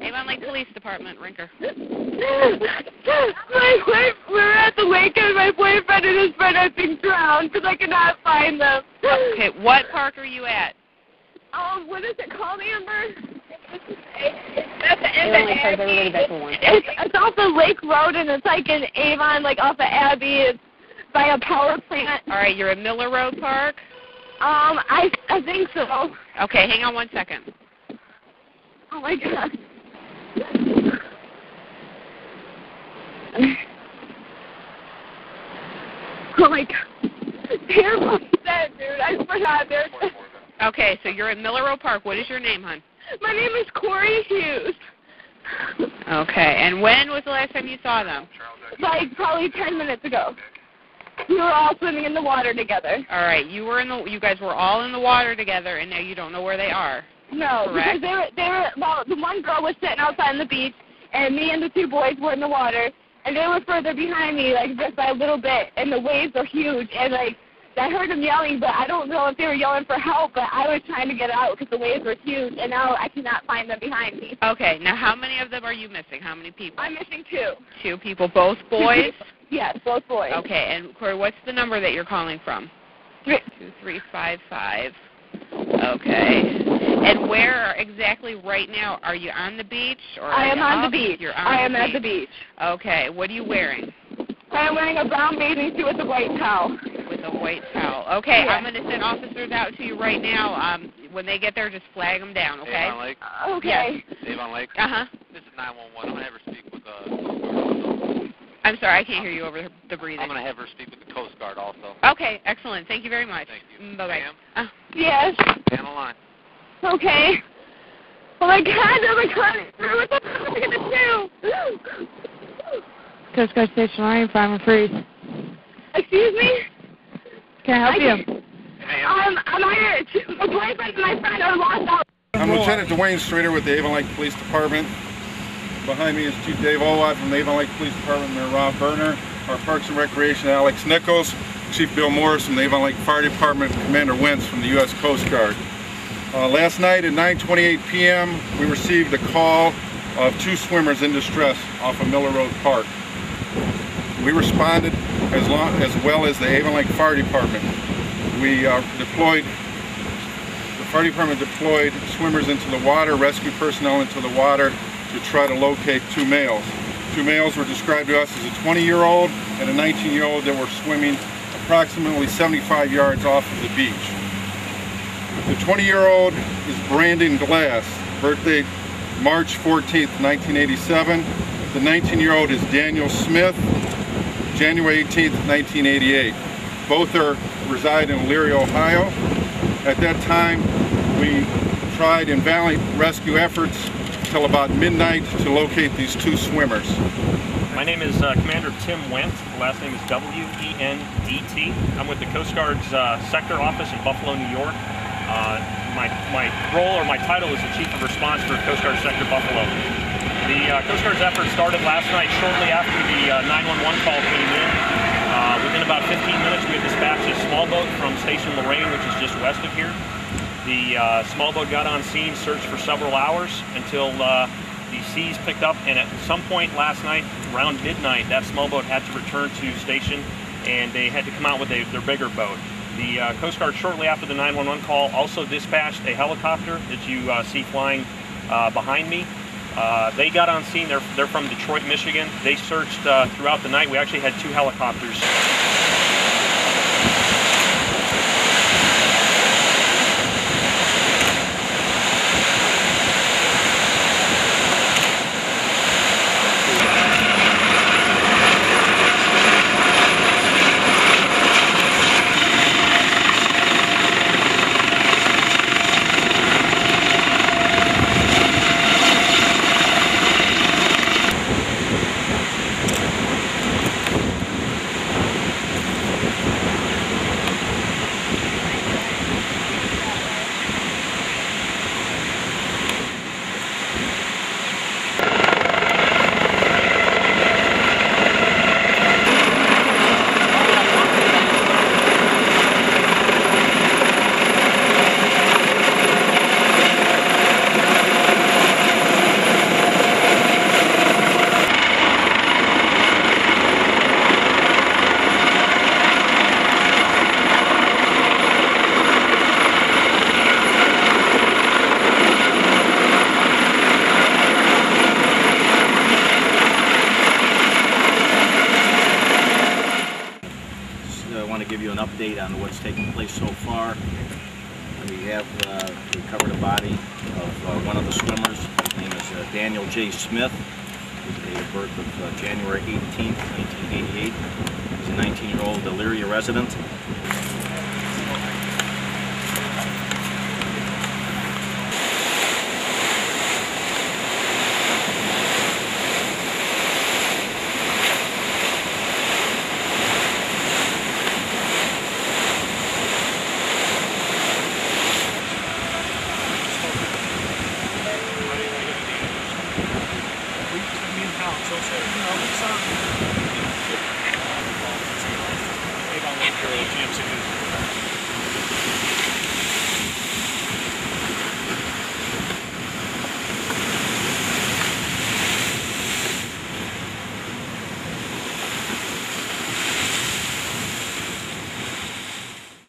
Avon Lake Police Department, Rinker. my boy, we were at the lake and my boyfriend and his friend I think drowned because I could not find them. Okay, what park are you at? Um, what is it called, Amber? That's the Avon Lake Park, everybody back to one. It's, it's off the Lake Road and it's like in Avon, like off of Abbe. It's by a power plant. All right, you're at Miller Road Park. Um, I I think so. Okay, hang on one second. Oh my god. Oh my god. They're both dead, dude. I forgot they're Okay, so you're at Miller Road Park. What is your name, hon? My name is Corey Hughes. Okay, and when was the last time you saw them? Like probably ten minutes ago. We were all swimming in the water together. All right, you were in the you guys were all in the water together, and now you don't know where they are. No, Correct. because they were they were well, the one girl was sitting outside on the beach, and me and the two boys were in the water, and they were further behind me, like just by a little bit, and the waves are huge, and like I heard them yelling, but I don't know if they were yelling for help, but I was trying to get out because the waves were huge, and now I cannot find them behind me. Okay, now how many of them are you missing? How many people? I'm missing two. Two people, both boys. yes, both boys. okay, and Corey, what's the number that you're calling from? Three. Two three five five. Okay. And where exactly right now are you on the beach or I am you on the beach. You're on I the am beach. at the beach. Okay. What are you wearing? I am wearing a brown bathing suit with a white towel. With a white towel. Okay, Yeah. I'm going to send officers out to you right now. Um, when they get there, just flag them down. Okay. Avon Lake. Okay. Avon Lake. Uh huh. This is 911. I'm gonna have her speak with uh. I'm sorry, I can't hear you over the breathing. I'm gonna have her speak with the Coast Guard also. Okay, excellent. Thank you very much. Thank you. Bye bye. Ma'am, Uh, Yes. stay on the line. Okay. Oh my god, oh my god, what the fuck am I gonna do? Coast Guard Station Line, Farmer Freeze. Excuse me? Can I help I you? can't- Um, I'm here. My boyfriend and my friend are lost out. I'm Lieutenant Dwayne Streeter with the Avon Lake Police Department. Behind me is Chief Dave Olwat from the Avon Lake Police Department, Mayor Rob Berner, our Parks and Recreation Alex Nichols, Chief Bill Morris from the Avon Lake Fire Department, Commander Wendt from the U.S. Coast Guard. Uh, last night at 9:28 p.m., we received a call of two swimmers in distress off of Miller Road Park. We responded as, long, as well as the Avon Lake Fire Department. We uh, deployed the fire department deployed swimmers into the water, rescue personnel into the water to try to locate two males. Two males were described to us as a 20-year-old and a 19-year-old that were swimming approximately 75 yards off of the beach. The 20-year-old is Brandon Glass, birthday March 14th, 1987. The 19-year-old is Daniel Smith, January 18th, 1988. Both are reside in Elyria, Ohio. At that time, we tried in valiant rescue efforts till about midnight to locate these two swimmers. My name is uh, Commander Tim Wendt. Last name is W-E-N-D-T. I'm with the Coast Guard's uh, sector office in Buffalo, New York. Uh, my, my role or my title is the Chief of Response for Coast Guard Sector Buffalo. The uh, Coast Guard's effort started last night shortly after the uh, 911 call came in. Uh, within about 15 minutes, we had dispatched a small boat from Station Lorain, which is just west of here. The uh, small boat got on scene, searched for several hours until uh, the seas picked up, and at some point last night, around midnight, that small boat had to return to station, and they had to come out with a, their bigger boat. The uh, Coast Guard, shortly after the 911 call, also dispatched a helicopter that you uh, see flying uh, behind me. Uh, they got on scene. They're, they're from Detroit, Michigan. They searched throughout the night. We actually had two helicopters. On what's taken place so far. We have uh, recovered a body of uh, one of the swimmers. His name is uh, Daniel J. Smith. His date of birth of uh, January 18th, 1988. He's a 19-year-old Elyria resident.